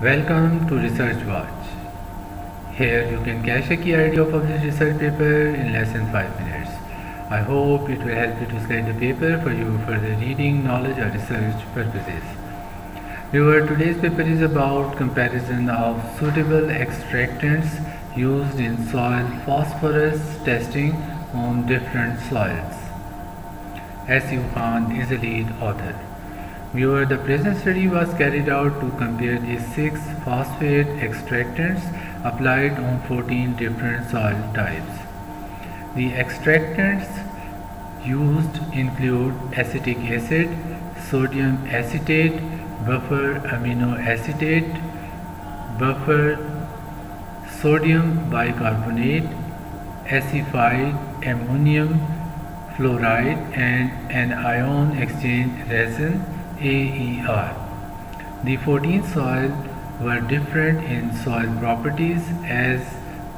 Welcome to Research Watch. Here you can catch a key idea of published research paper in less than 5 minutes. I hope it will help you to select the paper for your further reading, knowledge or research purposes. Viewer, today's paper is about comparison of suitable extractants used in soil phosphorus testing on different soils. S. U. Khan is the lead author. Viewer, the present study was carried out to compare the six phosphate extractants applied on 14 different soil types. The extractants used include acetic acid, sodium acetate, buffer amino acetate, buffer sodium bicarbonate, acidified ammonium fluoride and an ion exchange resin AER. The 14 soil were different in soil properties as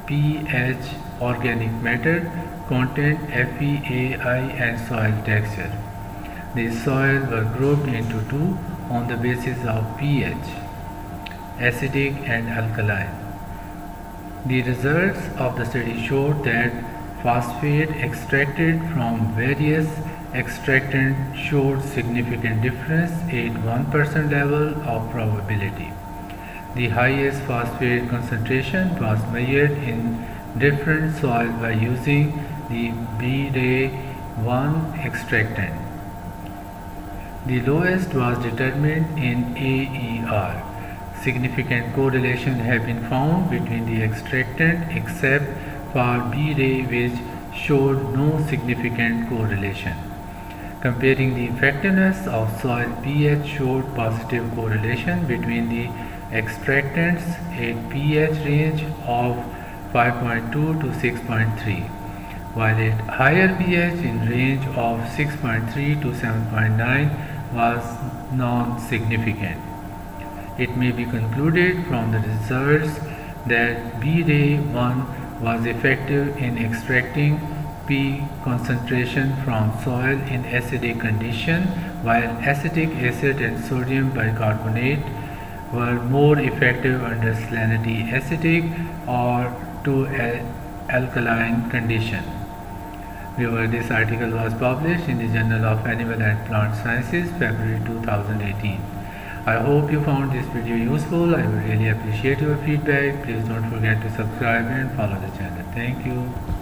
pH, organic matter, content, FeAI and soil texture. The soils were grouped into two on the basis of pH, acidic and alkaline. The results of the study showed that phosphate extracted from various extractants showed significant difference at 1% level of probability. The highest phosphate concentration was measured in different soils by using the Bray-1 extractant. The lowest was determined in AER. Significant correlation have been found between the extractant except for Bray which showed no significant correlation. Comparing the effectiveness of soil pH showed positive correlation between the extractants at pH range of 5.2 to 6.3 while at higher pH in range of 6.3 to 7.9 was non-significant. It may be concluded from the results that Bray 1 was effective in extracting P concentration from soil in acidic condition while acetic acid and sodium bicarbonate were more effective under salinity acidic or to alkaline condition. Viewer, this article was published in the Journal of Animal and Plant Sciences, February 2018. I hope you found this video useful. I would really appreciate your feedback. Please don't forget to subscribe and follow the channel. Thank you.